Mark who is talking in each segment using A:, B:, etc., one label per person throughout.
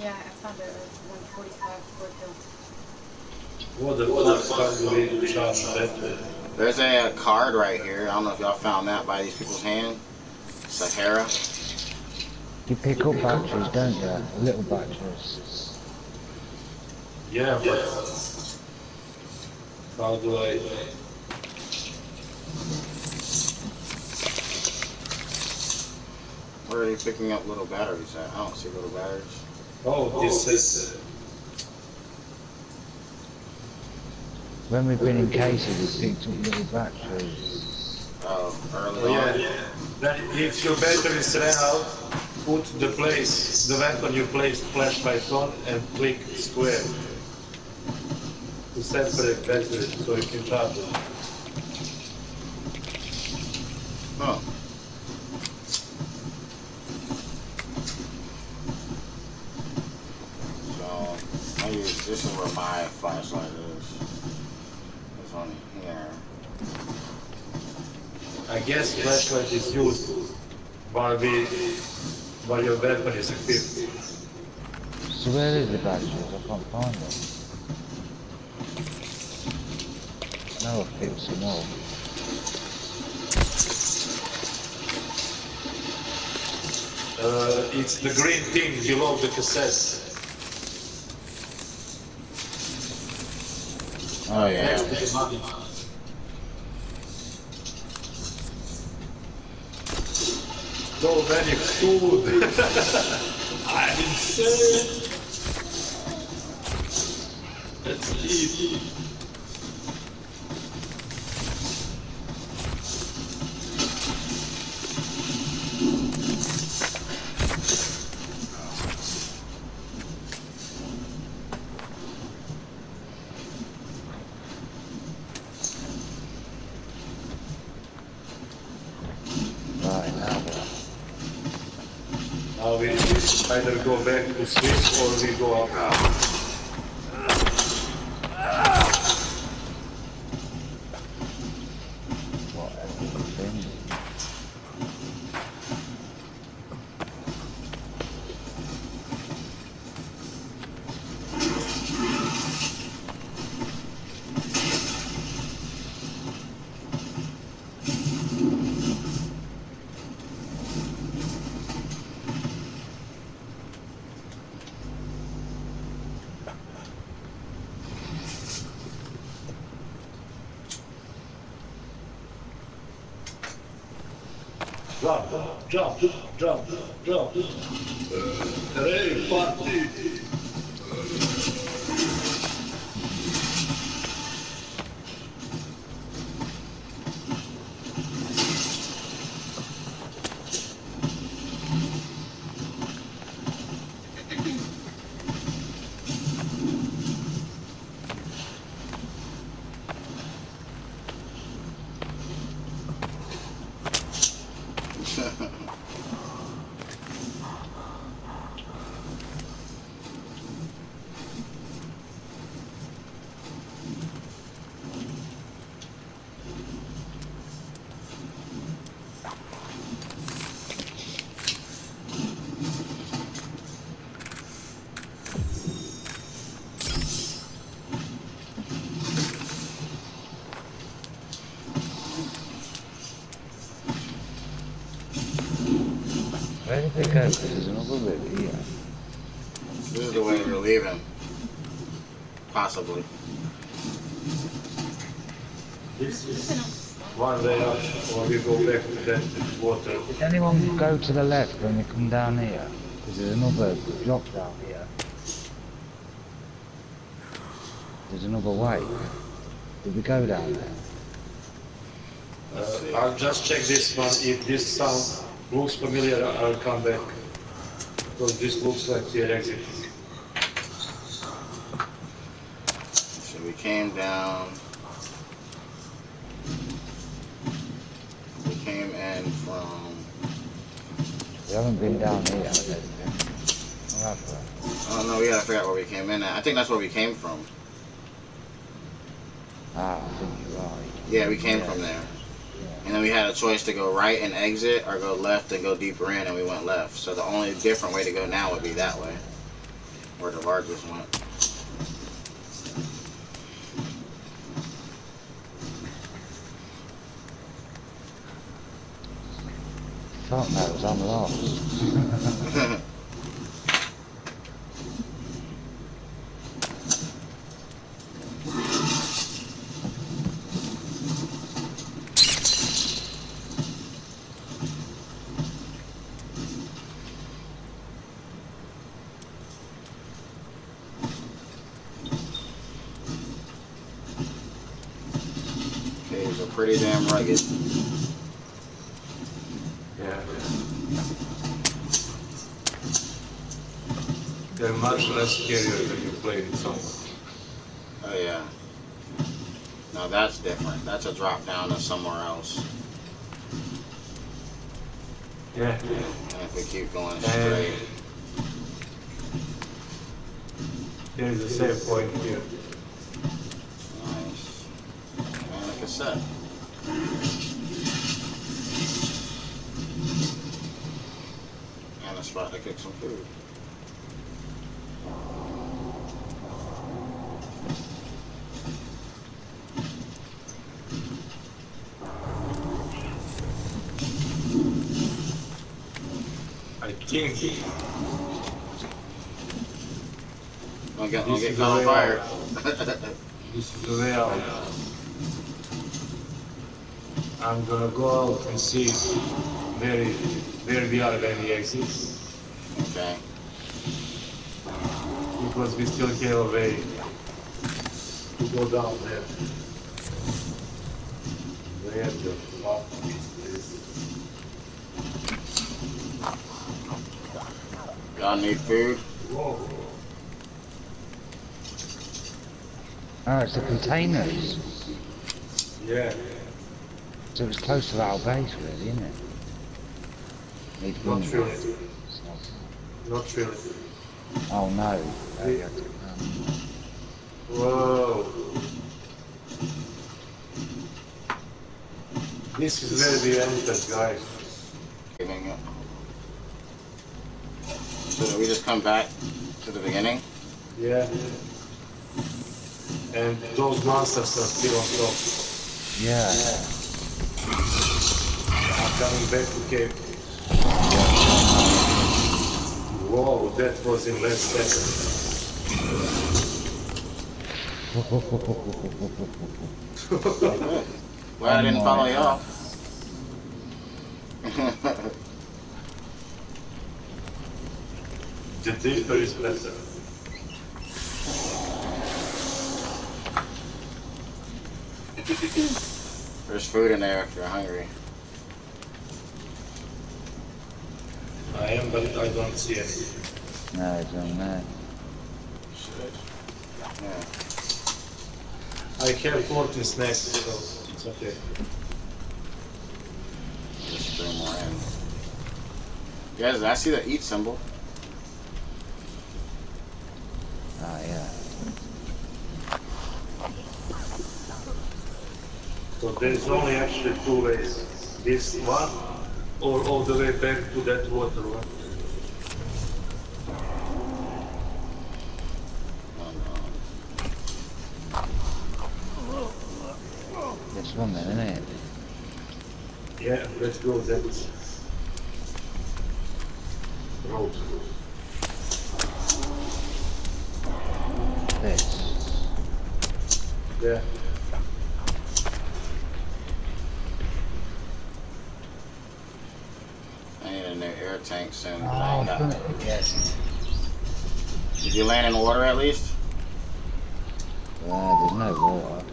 A: Yeah, I found a 145 foot hill.
B: What the fuck can we charge that?
C: There's a, uh card right here. I don't know if y'all found that by these people's hand. Sahara.
D: You pick up batteries, don't you? Little batteries.
B: Yeah, but how do I?
C: Where are you picking up little batteries at? I don't see little batteries.
B: Oh, oh, this is.
D: When we've been in cases, we picked up little batteries.
C: Oh, early
B: Oh
C: on.
B: yeah. Then if your battery is ran out, put the place, the weapon you placed flashlight on and click square to separate battery so you can charge it.
C: Oh. So, I use, this is where my flashlight is. It's on here.
B: I guess flashlight is used while we while your weapon is equipped.
D: So where is the batteries? I can't find them. I know I've picked some up.
B: Uh, it's the green thing below the cassette.
C: Oh yeah.
B: Next to the money. So many food. I'm insane. Let's eat.
D: Right, now what?
B: Now we either go back to sleep or we go up. Jump, jump, jump, jump.
D: Where did they go? 'Cause there's another bit.
C: This is the way we're leaving. Possibly.
B: This is one way up, or we go back to that water.
D: Did anyone go to the left when we come down here? Because there's another drop down here. There's another way. Did we go down there?
B: Uh, I'll just check this one. If this sound looks familiar, I'll come back. Because this looks like the exit.
C: So we came down. We came in from.
D: We haven't been down here, I don't think. Or have we?
C: I don't know. We gotta figure out where we came in at. I think that's where we came from.
D: Ah, I think you're.
C: Yeah, we came
D: Yeah.
C: from there. And then we had a choice to go right and exit or go left and go deeper in, and we went left. So the only different way to go now would be that way. Where the largest went.
D: Thought that was unlocked.
C: Caves are pretty damn rugged.
B: Yeah. They're much less scarier than you play with someone.
C: Oh yeah. Now that's different. That's a drop down to somewhere else.
B: Yeah.
C: And if we keep going straight,
B: there is a save point here.
C: nice. And a cassette. And a spot to cook some food.
B: I think
C: Don't get, don't
B: This
C: get caught on fire.
B: this is the way out. I'm gonna go out and see where, it, where we are when we exit.
C: okay.
B: Because we still have a way to go down there. Where the fuck is this?
C: Y'all need food?
B: Whoa.
D: Oh, it's the containers.
B: Yeah.
D: So it's close to our base, really, isn't it? Need
B: Not really. Not really.
D: Oh no. You have to- um,
B: Whoa. This is where we entered, guys.
C: Giving it. So do we just come back to the beginning?
B: Yeah. And those monsters are still on top.
D: yeah.
B: I'm coming back to cave. Whoa, that was in less second.
C: Well, I didn't follow y'all.
B: the deeper is better.
C: There's food in there if you're hungry.
B: Am, but I don't see any.
D: no, it's on there.
C: Shit. Yeah.
B: I have 14 snacks, so it's okay.
C: Just bring more in. Guys, I see the eat symbol.
D: Oh yeah.
B: So there is only actually two ways. This one, or all the way back to that water one.
D: This one then, isn't it?
B: Yeah, let's go that road.
D: This.
B: Yeah.
C: Soon.
D: Oh,
C: I ain't got-
D: isn't it? Yes.
C: Did you land in the water at least?
D: Uh, there's no water.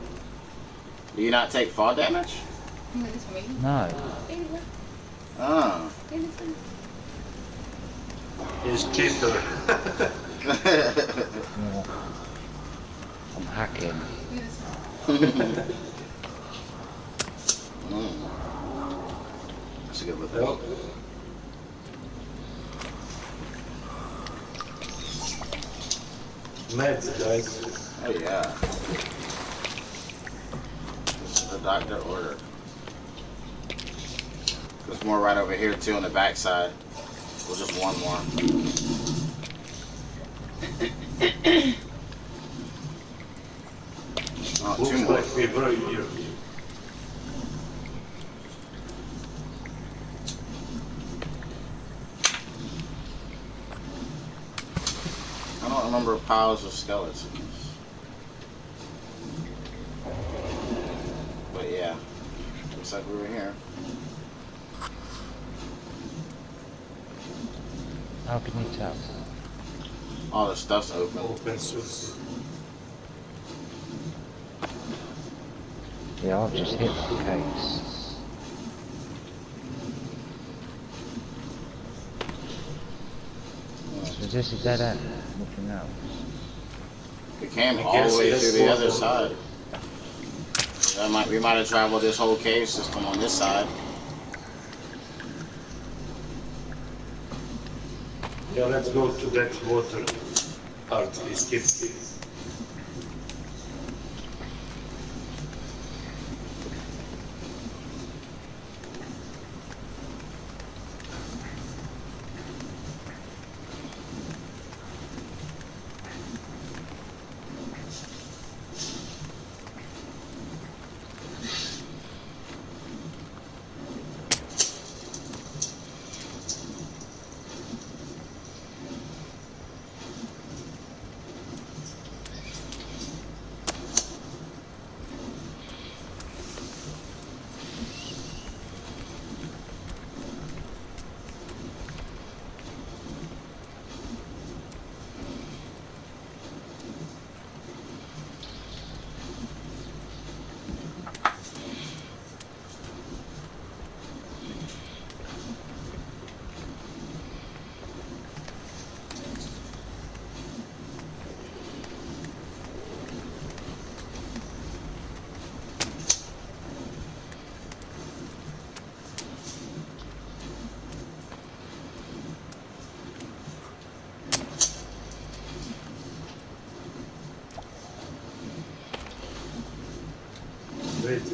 C: Do you not take fall damage?
D: No.
C: Oh.
B: He's cheater.
D: I'm hacking.
C: mm. That's a good look.
B: Meds, guys.
C: Oh yeah. This is the doctor order. There's more right over here too on the backside. Well, just one more. Oh, two
B: Looks
C: more.
B: like we were here.
C: I don't remember piles of skeletons. But yeah, looks like we were here.
D: How can you tell?
C: All the stuff's open.
B: Open soon.
D: Yeah, I've just hit the case. So is this a dead end? Nothing else?
C: We came
B: I
C: all the way through the other
B: the-
C: side. That might we might have traveled this whole cave system on this side.
B: Yeah, let's go to that water part. We skipped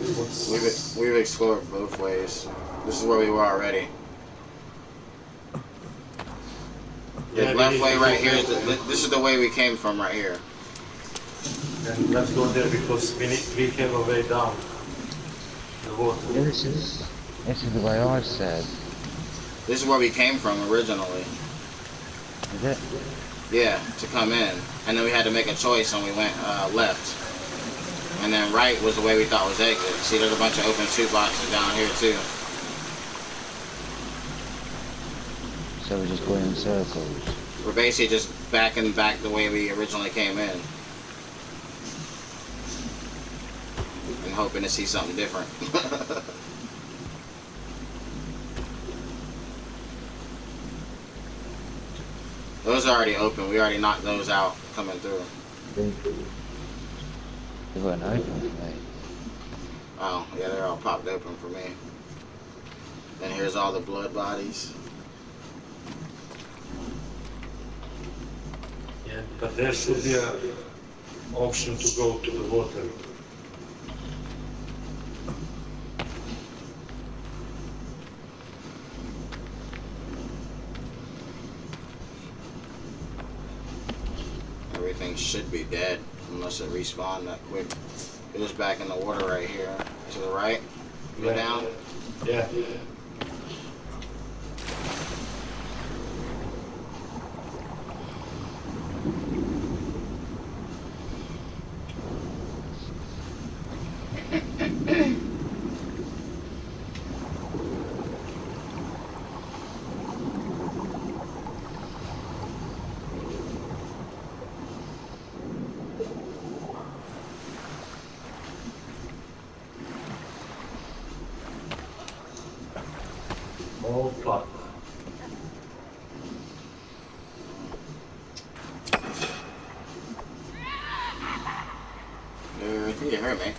C: We've we've explored both ways. This is where we were already. The
B: Yeah, we
C: left
B: need
C: way right
B: go
C: here is the, this is the way we came from right here.
B: And let's go there because we need, we have a way down the
D: Yeah, this is, this is the way I said.
C: This is where we came from originally.
D: Is it?
C: Yeah, to come in. And then we had to make a choice and we went uh, left. And then right was the way we thought was exit. See, there's a bunch of open shoot boxes down here too.
D: So we're just going in circles.
C: We're basically just backing back the way we originally came in. And hoping to see something different. those are already open. We already knocked those out coming through.
D: They, they weren't open for me.
C: Oh, yeah, they're all popped open for me. And here's all the blood bodies.
B: Yeah, but there should be a option to go to the water.
C: Everything should be dead unless it respawned that quick. It is back in the water right here. To the right. Go
B: Yeah.
C: down.
B: Yeah. Oh fuck.
C: Dude, you hurt me.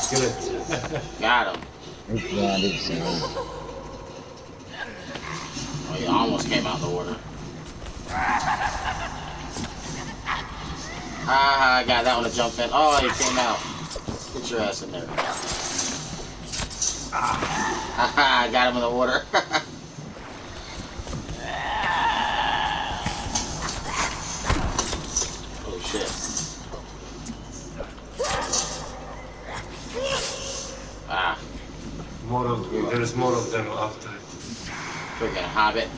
B: Skillet.
C: Got him.
D: It's yeah, I didn't see it.
C: Oh, he almost came out the water. Ah, I got that one to jump in. Oh, he came out. Get your ass in there. Ah. I got him in the water. oh
D: shit. Ah. More of there's more of them after.
C: Freaking hobbit.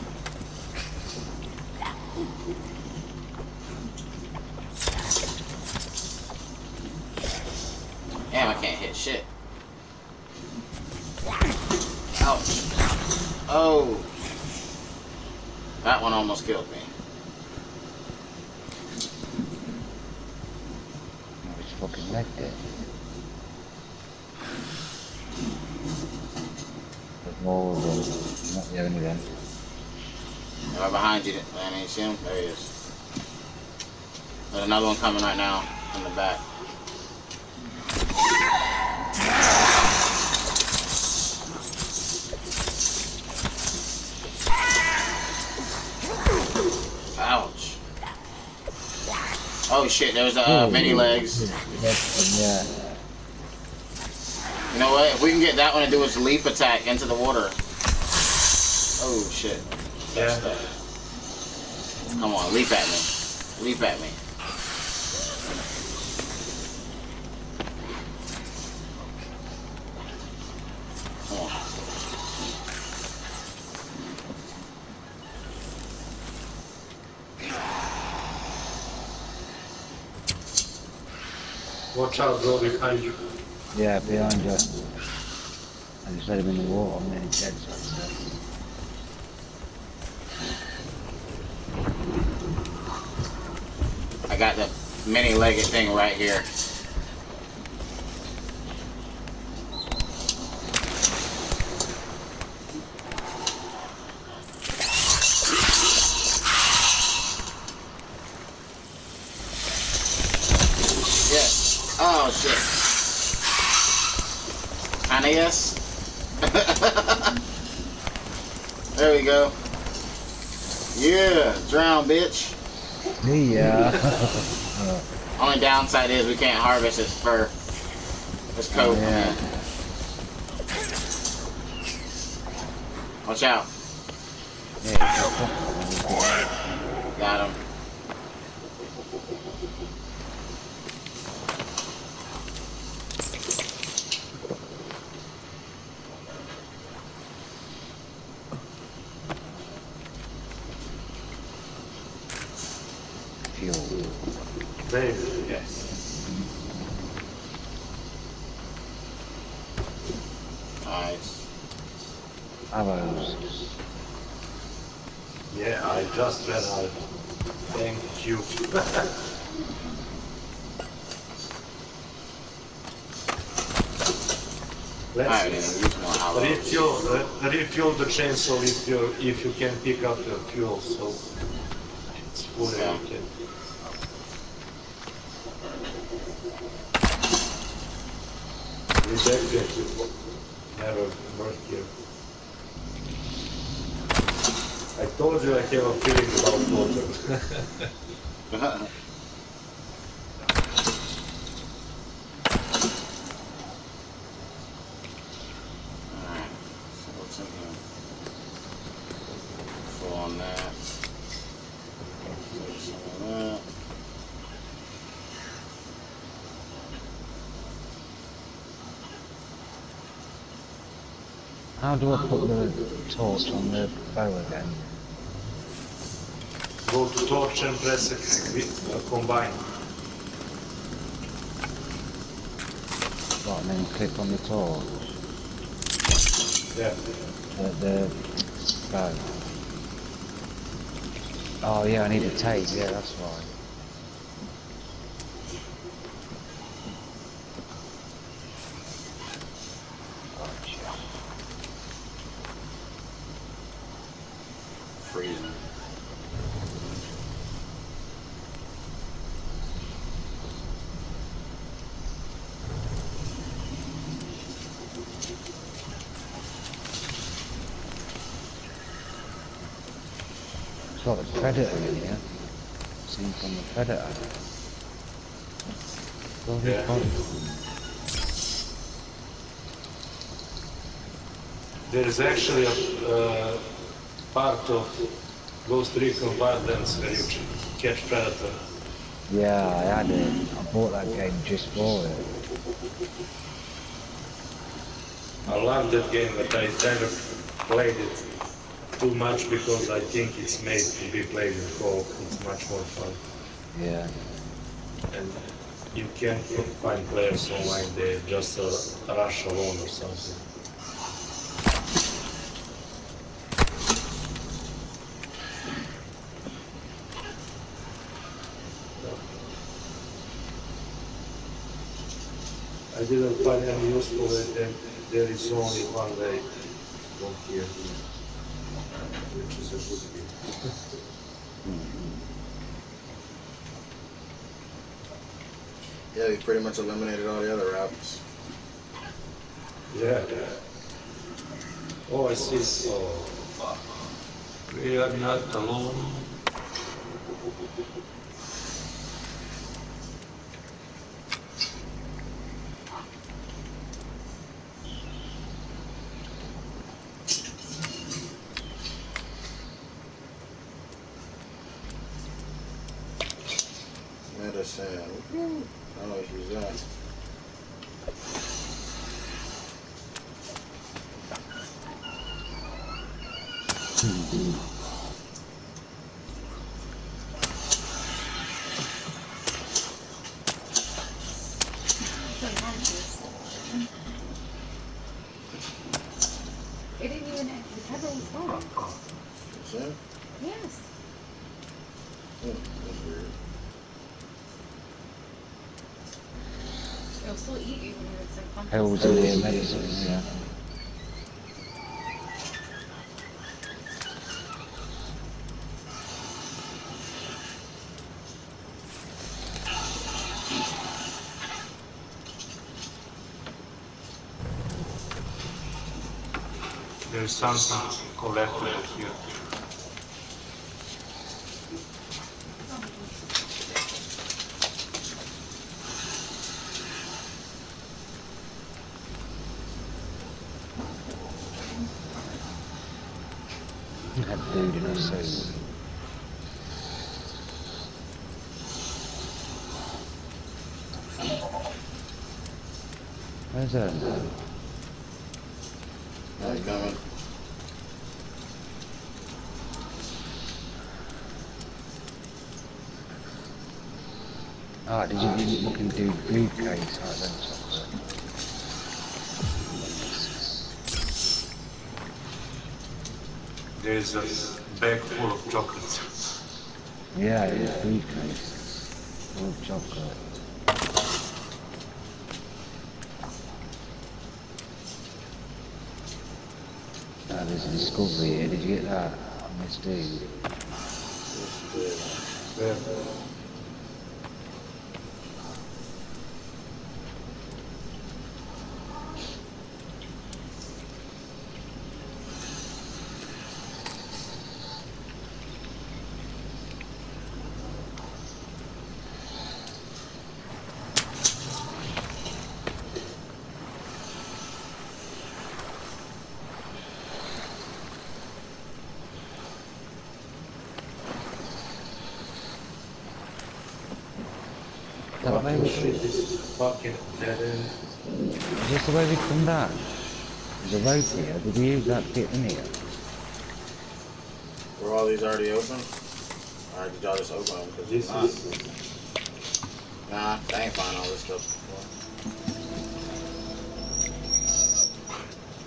D: Yeah.
C: You know what? If we can get that one to do its leap attack into the water. Oh shit.
B: Yeah.
C: Come on, leap at me. Leap at me. Come on.
B: Watch out, bro, behind you.
D: Yeah, behind you. I just let him in the water and then he's dead, so
C: I got the mini legged thing right here. Yeah. Oh shit. Kinda yes. there we go. Yeah, drown bitch.
D: Yeah.
C: Only downside is we can't harvest his fur. His coat.
D: Yeah.
C: Watch out.
D: yeah.
C: Got him.
D: Fuel.
B: Maybe, yes.
C: Nice.
D: Arrows.
B: Yeah, I just ran out. Thank you. Let's
C: more hollows.
B: refuel, uh, refuel the chainsaw if you if you can pick up the fuel. So it's full.
C: Yeah.
B: Can. Rejected. Never work here. I told you I have a feeling about water.
D: How do I put the torch on the bow again?
B: Go to torch and press it combine.
D: What, and then click on the torch?
B: Yeah.
D: The, the bow. Oh yeah, I need a tape, yeah, that's right. Gotcha.
C: Freezing.
D: It's got the predator in here. Seen from the predator. Got his
B: Yeah.
D: body.
B: There is actually a uh, part of Ghost Recon Wildlands where you can catch predator.
D: Yeah, I had it. I bought that game just for it.
B: I love that game, but I never played it too much because I think it's made to be played in co-op. It's much more fun.
D: Yeah.
B: And you can't find players online, they just uh, rush alone or something. I didn't find any useful there is only one way from here, which is a good thing.
C: Yeah, we pretty much eliminated all the other routes.
B: Yeah. Oh, I see. Fuck. We are not alone.
C: Medicine. I don't know if use that.
A: It didn't even, the cover was wrong.
C: See?
A: Yes.
C: Hmm, that's weird.
A: It'll still eat you when it's in pumpkin.
D: Hills in the medicine, yeah.
B: There's something collectible here.
D: That dude in a suit. Where's that?
C: Now coming.
D: Ah, did you, you, you can do briefcase, right then, chocolate.
B: There's a bag full of chocolates.
D: Yeah, yeah, briefcase. Full of chocolate. Ah, there's a discovery did you get that? On this dude.
B: There.
D: Is that the way
B: Fucking
D: we,
B: shit, this is fucking dead end.
D: is this the way we come back? A rope here, did we use that bit in here?
C: Were all these already open? Or did y'all just open them? Cause
B: This uh,
C: if not,
B: is,
C: nah, I ain't find all this stuff before.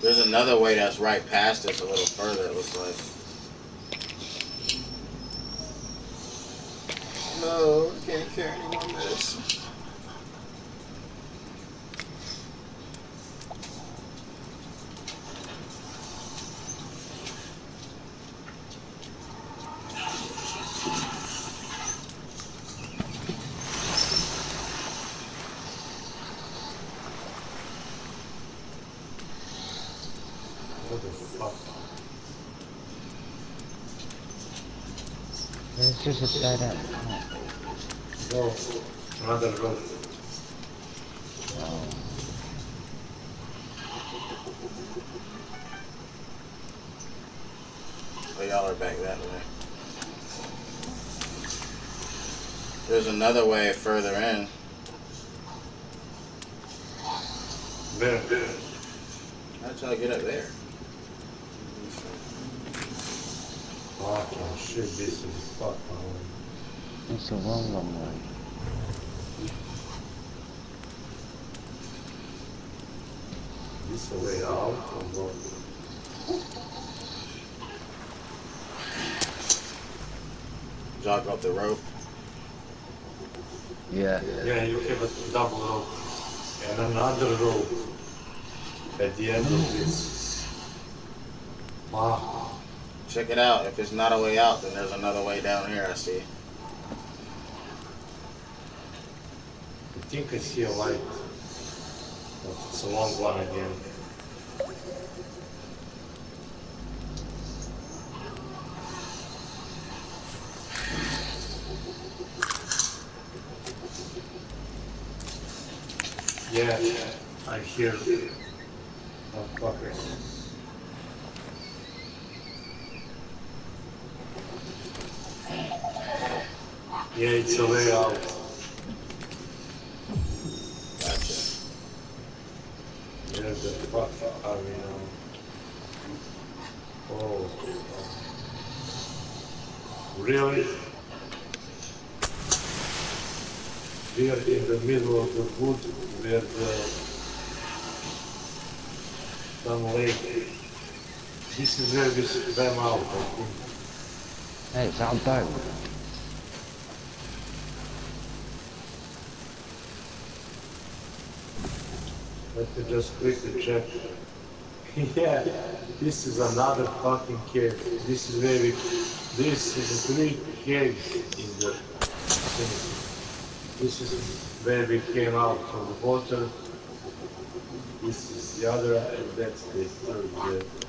C: There's another way that's right past us a little further, it looks like. No, I can't carry any more medicine.
B: what the fuck?
D: There's just a dead end. Oh,
B: No, another rope.
D: oh.
C: Oh, y'all are back that way. There's another way further in.
B: Where?
C: How'd y'all get up there?
B: Oh, shit, this is fuck man.
D: It's a long, long way.
B: This a way out or what?
C: Jog up the rope.
D: Yeah.
B: Yeah, you have a double rope and another rope at the end of this. Wow.
C: Check it out. If it's not a way out, then there's another way down here. I see.
B: I think I see a light. It's a long one again. Yeah, I hear Yeah, it's a way out.
C: Gotcha.
B: Where the fuck are we now? Oh. Really? We are in the middle of the wood where the uh, some lake. This is where we swam out, I think.
D: Hey, it's our boat.
B: Let me just quickly check. yeah, this is another fucking cave. This is we. This is three caves in the vicinity. This is where we came out from the water. This is the other, and that's the third there.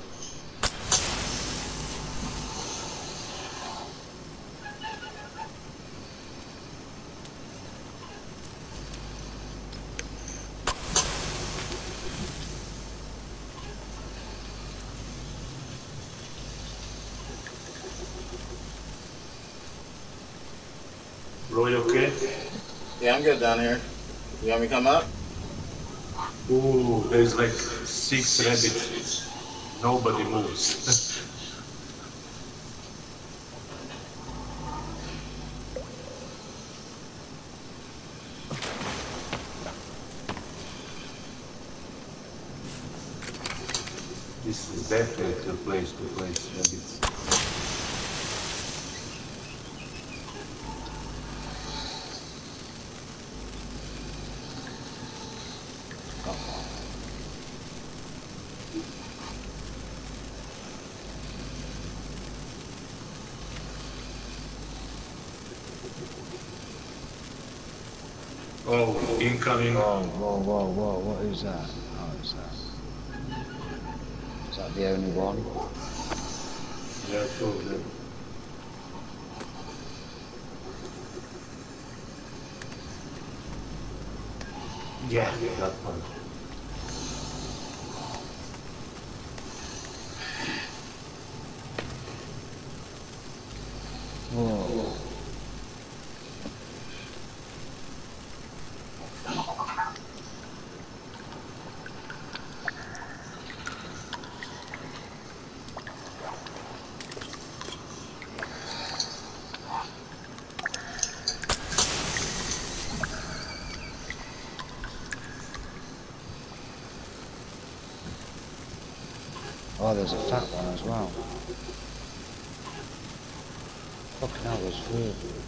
B: Roy, okay?
C: Yeah, I'm good down here. To come up?
B: Ooh, there's like six rabbits. Nobody moves. this is definitely a place to place rabbits. Incoming.
D: Whoa, whoa, whoa, whoa, what is that? Oh, it's that. Is that the only one?
B: Yeah, of. Yeah, that one.
D: Whoa. Oh, there's a fat one as well. Fucking hell, there's weird.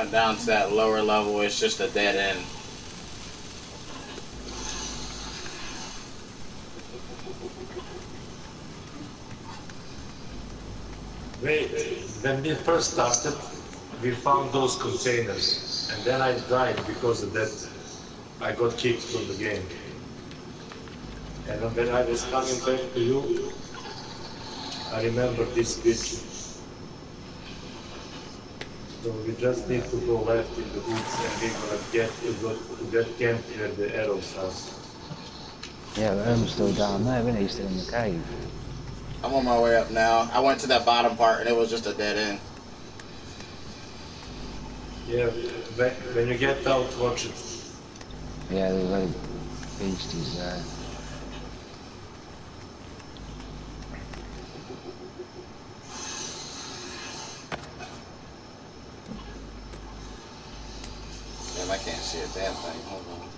C: Went down to that lower level. It's just a dead end.
B: Wait, when we first started, we found those containers, and then I died because of that. I got kicked from the game. And when I was coming back to you, I remember this bitch. So we just need to go left in the woods and we're gonna get to go get camp near the arrows house.
D: Yeah, but Erm's still down there, isn't he? Still in the cave.
C: I'm on my way up now. I went to that bottom part and it was just a dead end.
B: Yeah, when, when you get out, watch it.
D: Yeah, there's like beasties there.
C: I can't see a damn thing. Hold on.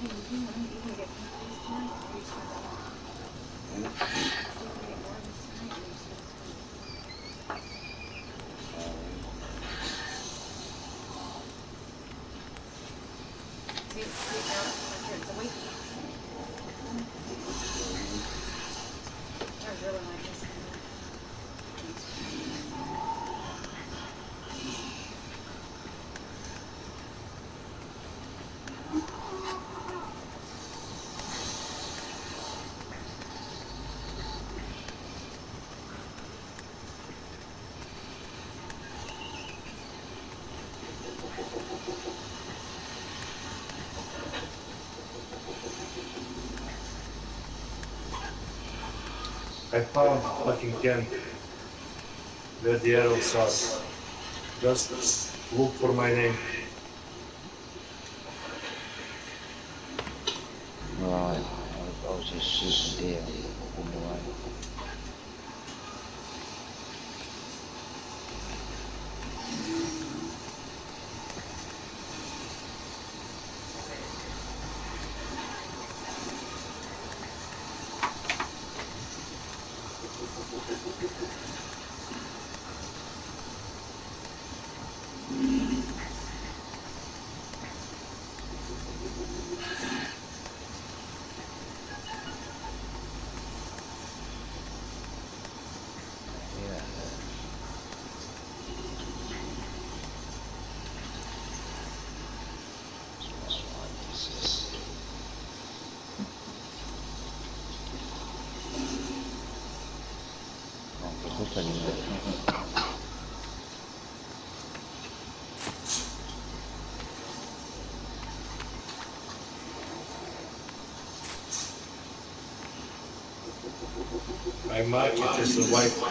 A: Hey, you can, you can get more this night, or you just wanna go on? You can get more this night, or you just wanna go on? See, see, now, like here, it's a week. I really like this one.
B: I found fucking camp where the arrows are. Just look for my name.
D: Right. I, I was just shooting deer on the way. Yeah. Oh, look at him.
B: I mark it as a white.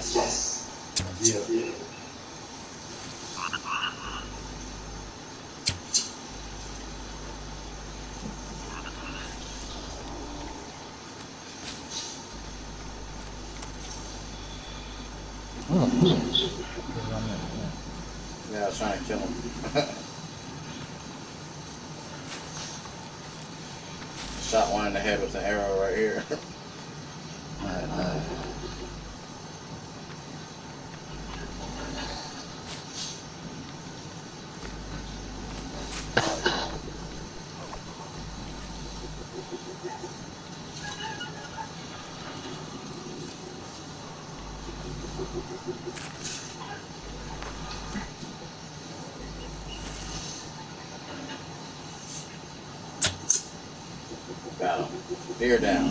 B: Yes.
D: He's yeah.
C: Yeah, trying to kill him. Shot one in the head with an arrow right here.
D: No, no.
C: Deer down.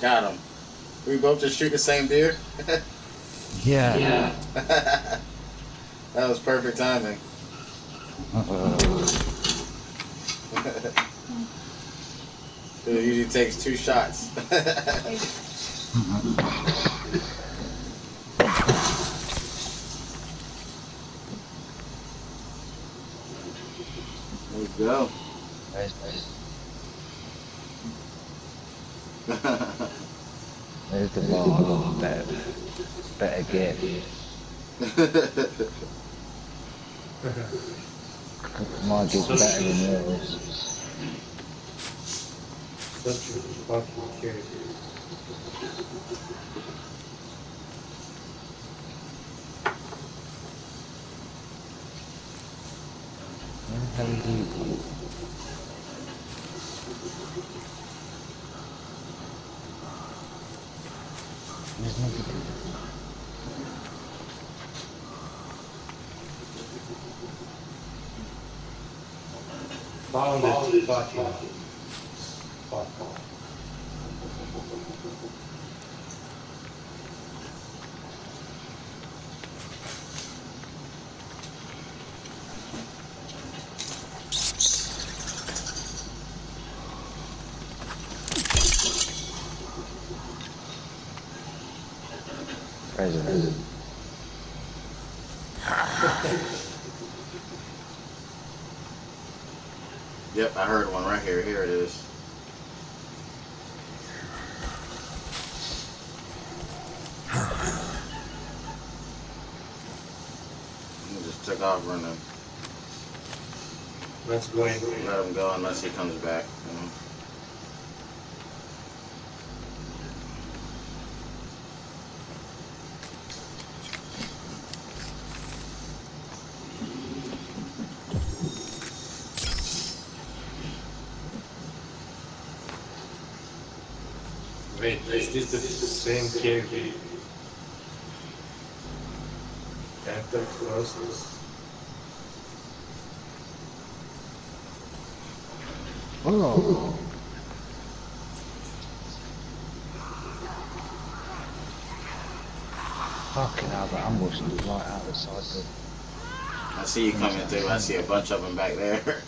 C: Got him. We both just shoot the same deer.
D: Yeah.
C: that was perfect timing.
D: Uh-oh.
C: It usually takes two shots. there we go.
D: There's, there's the bar. Better, better get. Mine gets better than yours.
B: Such a fucking
D: the hell are you? There's nobody.
B: Found it. Fucking. Fuck.
D: President.
C: yep, I heard one right here. Here it is. He just took off running.
B: Let's go in.
C: Let him go unless he comes back. you know.
B: Wait, is this the same cave we entered first?
D: Oh. Fucking hell, the ambush is right out the side of
C: I see you coming through. I see a bunch of them back there.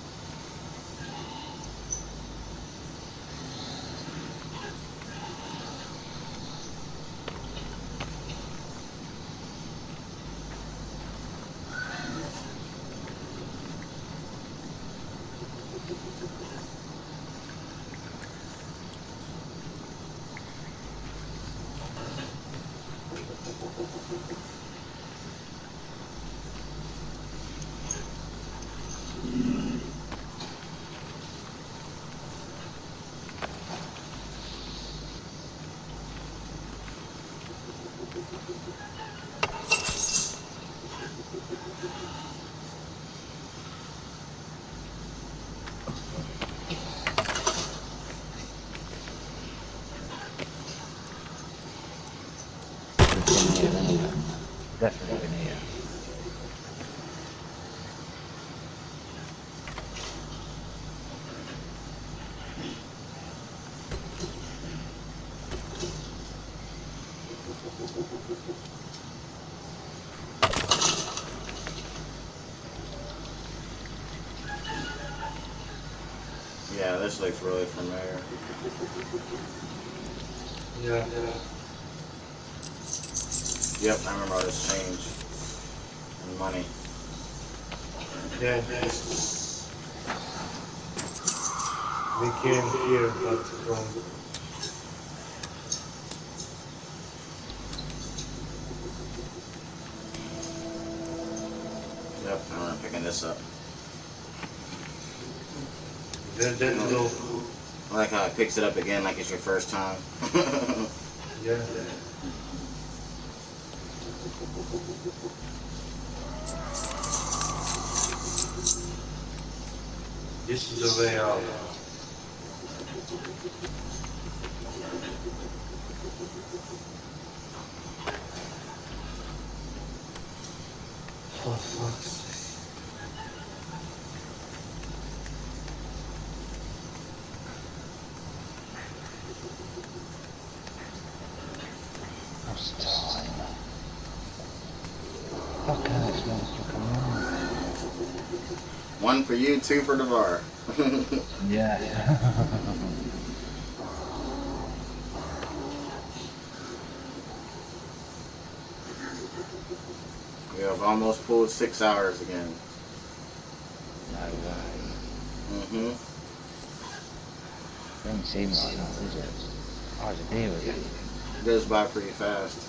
C: this looks really familiar.
B: Yeah, yeah.
C: Yep, I remember all this change and money.
B: Yeah. We came here, but from
C: Yep, I'm picking this up.
B: That, that road.
C: I like how it picks it up again like it's your first time.
B: Yeah. This is the way out. For fuck's sake.
D: What's the time? Fucking hell, it's one fucking morning.
C: One for you, two for Devar.
D: Yeah. Yeah.
C: We have almost pulled six hours again.
D: no way.
C: hmm
D: Doesn't seem like that, does it? Hard to deal with it.
C: Goes by pretty fast.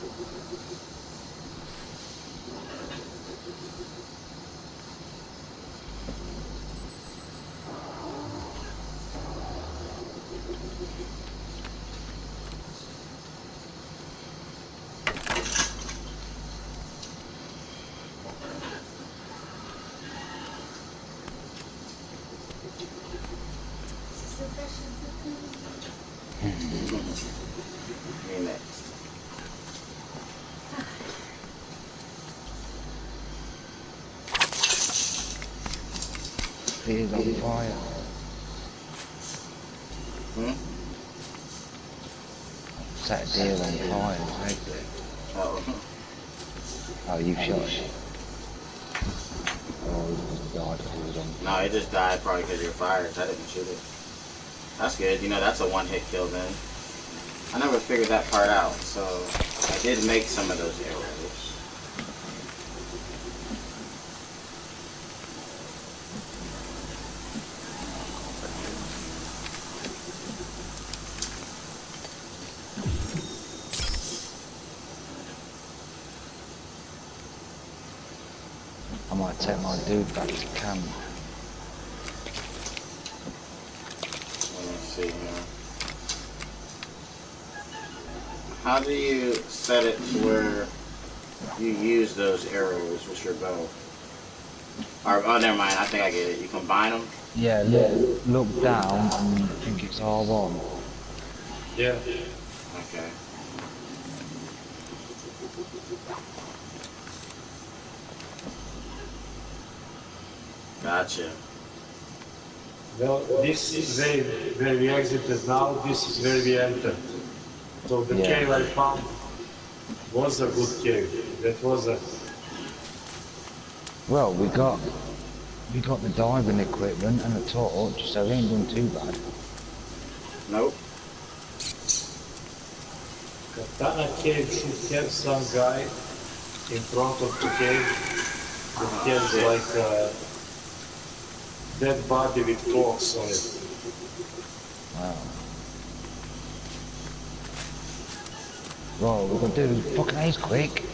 C: Me next.
D: It is on fire.
C: Hmm?
D: A deer on fire, right?
C: Oh.
D: Oh, you shot it. Oh, it died because it was
C: No, it just died probably because of your fires. I didn't shoot it. That's good. You know, that's a one hit kill then. I never figured that part out, so I did make some of those arrows.
D: I might take my dude back to camp.
C: Let me see here. How do you set it to where you use those arrows with your bow? Or, oh, never mind. I think I get it. You combine them?
D: Yeah, look, look down and I think it's all one.
B: Yeah.
C: Okay. Gotcha.
B: Well, this is where, where we exited now, this is where we entered. So the
D: Yeah.
B: cave I found was a good cave. That was a,
D: Well, we got we got the diving equipment and a torch, so we ain't done too bad.
C: Nope.
B: Katana cave should have some guy in front of the cave that has like a dead body with clocks on it.
D: Wow. Well, we're gonna do fucking ace quick.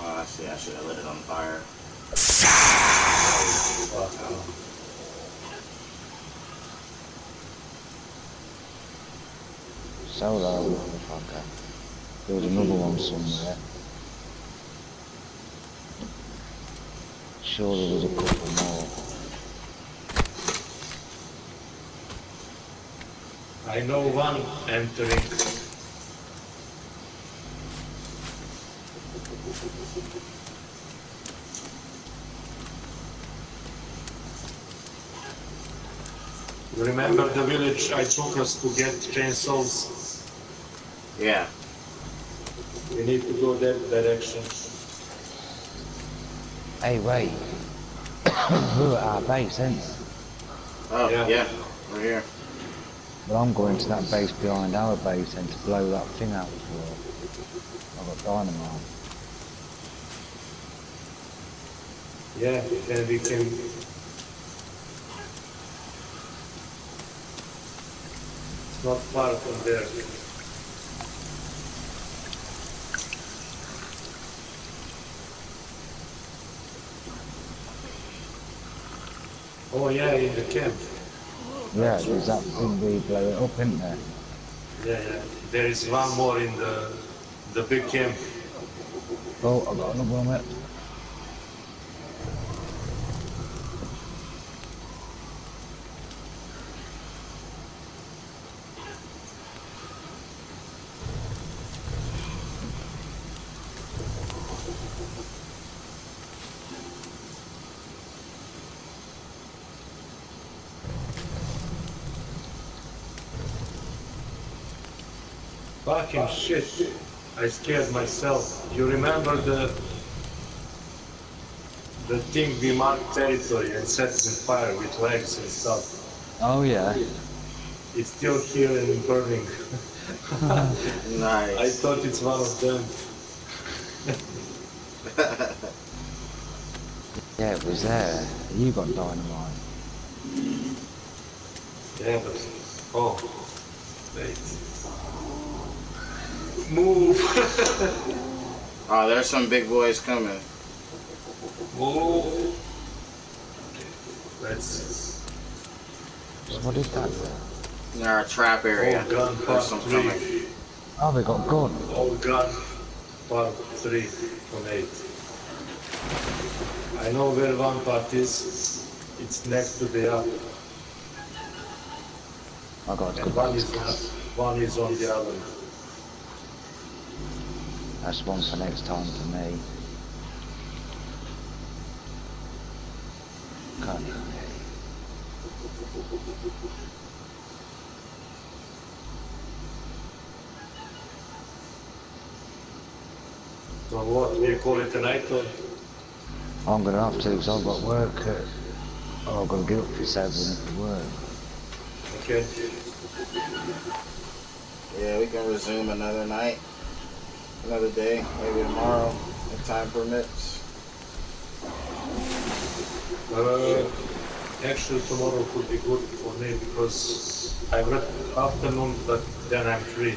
C: Oh, I see. I should have lit it on fire.
B: Fuck.
D: Solo, motherfucker. There was another one somewhere. Sure there was a couple more.
B: I know one entering. Remember the village I took us to get chainsaws?
C: Yeah.
B: We need to go that direction.
D: Hey, wait. We're at our base, ain't we?
C: Oh,
B: Yeah.
C: yeah. Over here.
D: But I'm going to that base behind our base and to blow that thing out as well. I've got dynamite.
B: Yeah, and we can. It's not far from there. Oh yeah, in the camp.
D: Yeah, there's that thing you blow it up, isn't there?
B: Yeah, yeah. There is one more in the the big camp.
D: Oh, I've got another one
B: Fucking shit. I scared myself. You remember the the thing we marked territory and set it on fire with legs and stuff.
D: Oh yeah.
B: It's still here and burning.
C: Nice.
B: I thought it's one of them.
D: Yeah, it was there. You got dynamite.
B: Yeah, but oh, wait. Move,
C: oh, there's some big boys coming.
B: move. Let's.
D: So what is that?
C: In our trap area.
B: Oh, gun
C: There's
B: part
C: some coming.
D: Oh, they got gun.
B: Oh, gun part three from eight. I know where one part is. It's next to the other.
D: I got
B: And
D: good
B: one
D: ones.
B: is on, one is on the other.
D: That's one for next time for me. Can't even hear you.
B: So what? Do you call it a night or?
D: I'm gonna have to because I've got work at. Oh, I've got to get up for seven for work.
B: Okay.
C: Yeah, we can resume another night, another day, maybe tomorrow, if time permits.
B: Uh, actually, tomorrow could be good for me because I work afternoon, but then I'm free.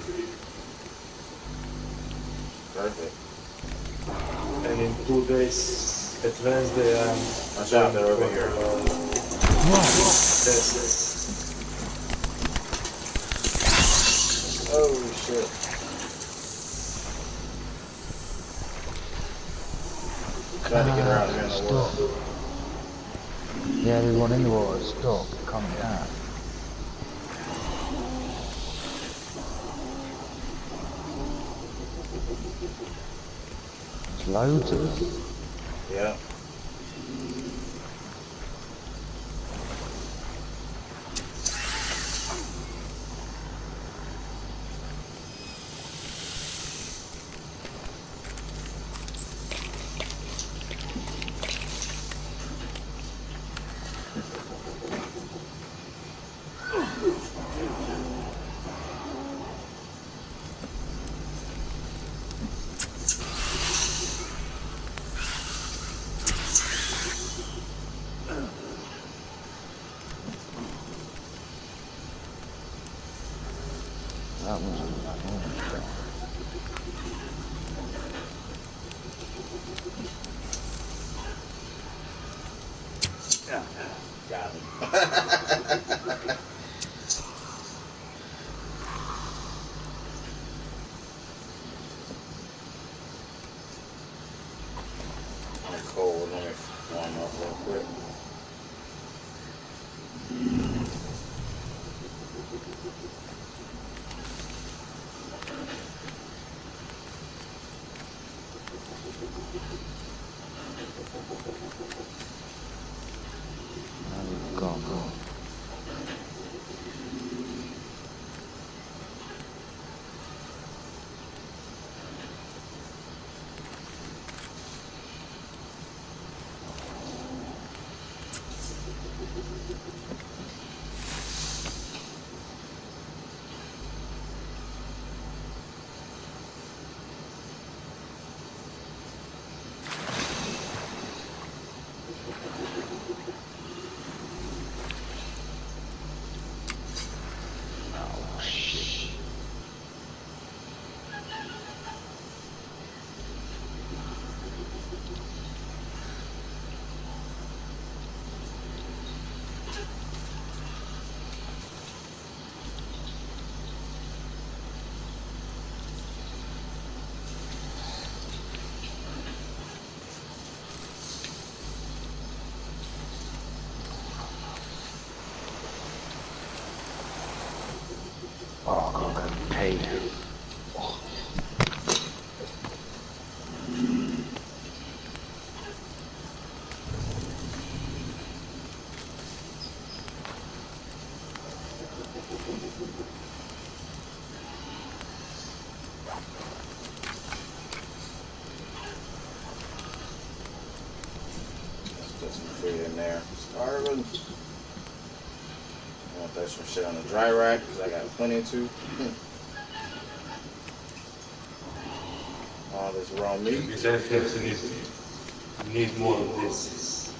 C: Perfect.
B: And in two days, at Wednesday, I'm.
C: Watch out, they're over here.
B: Test.
C: Oh shit. Trying to get her out here in the
D: Stop.
C: world.
D: Yeah, there's one in the water. Stop. Get out. There's loads of them.
C: Yeah. Some shit on the dry rack because I got plenty to. All this raw meat.
B: definitely need, need more of this.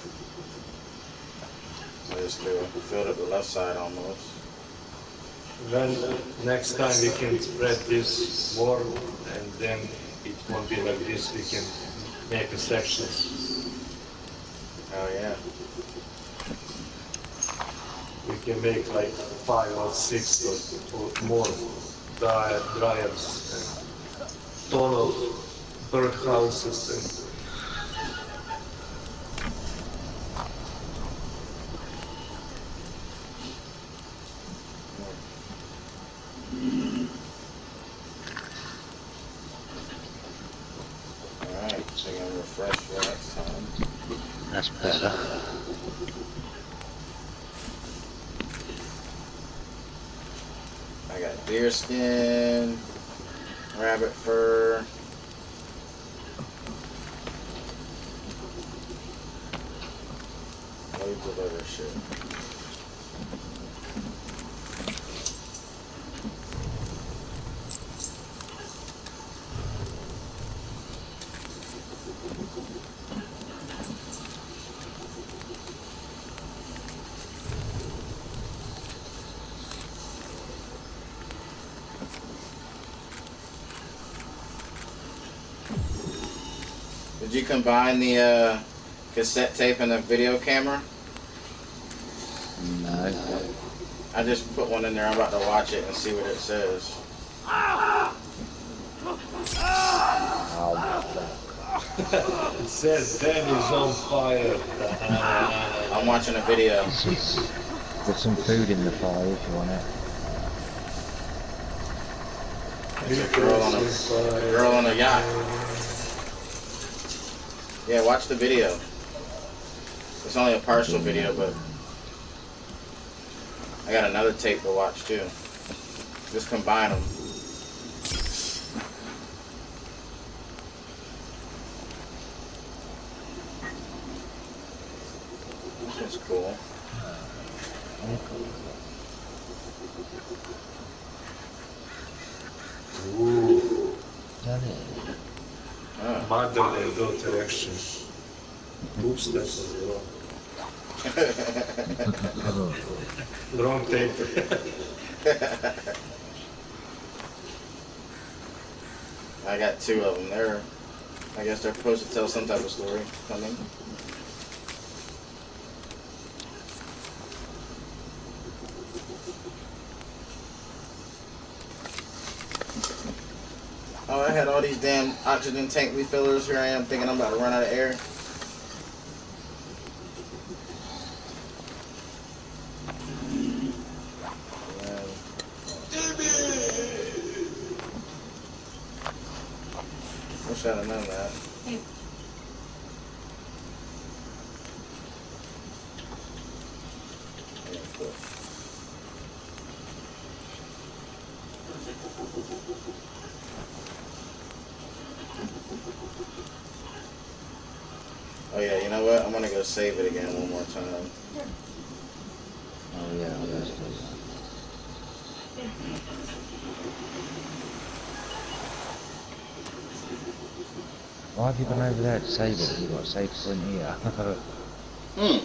C: I just do filled up the left side almost.
B: Then next time we can spread this more and then it won't be like this. We can make a sections.
C: Oh yeah.
B: Can make like five or six or, or more dry, dryers and uh, ton of bird houses
C: Alright, so I'm gonna refresh for next time.
D: That's better.
C: I got deer skin, rabbit fur. Loads of other shit. Did you combine the uh, cassette tape and the video camera?
D: No.
C: I just put one in there. I'm about to watch it and see what it says.
D: Oh,
B: It says Dan is on fire.
C: I'm watching a video.
D: Put some food in the fire if you want it.
C: There's a girl on a, a girl on a yacht. Yeah, watch the video. It's only a partial video, but I got another tape to watch too. Just combine them. This is cool.
B: Ooh,
D: Is that it?
C: Oh.
B: mother and daughter action. Oops, that was wrong. Tape.
C: I got two of them. They're, I guess they're supposed to tell some type of story coming. Oh, I had all these damn oxygen tank refillers. Here I am thinking I'm about to run out of air. Wish I'd have known that.
A: Hey.
C: Yeah, cool. Oh yeah, you know what? I'm gonna save it again one more time.
D: Oh yeah, let's do that. Why have you gone over there to save it? You've got a save point here.
C: Hmm.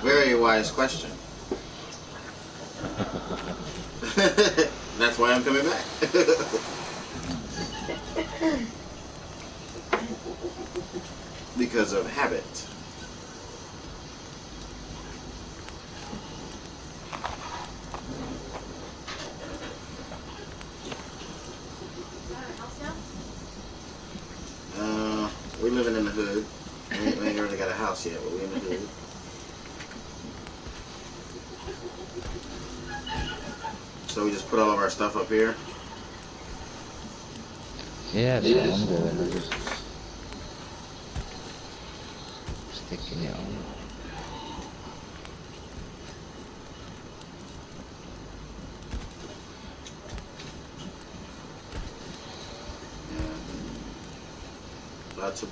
C: Very wise question. That's why I'm coming back. because of habit. Uh, we living in the hood. We ain't, we ain't really got a house yet, but we in the hood. So we just put all of our stuff up here.
D: yeah, that's what I'm doing.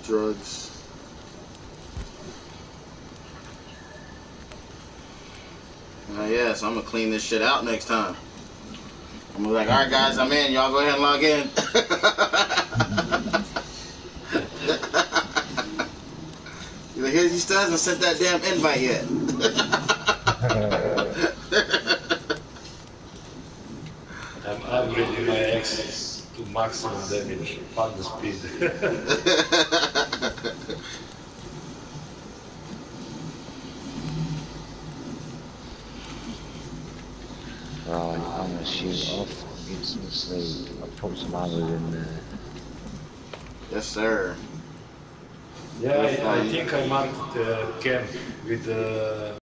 C: drugs. Ah, uh, yeah, so I'm gonna clean this shit out next time. I'm gonna be like, all right, guys, I'm in. Y'all go ahead and log in. You're like, here's your studs and sent that damn invite yet.
B: I'm upgrading my access to maximum damage, fun speed.
D: Get. I'll put some others in there.
C: yes, sir.
B: yeah, I, I think I marked uh, camp with uh,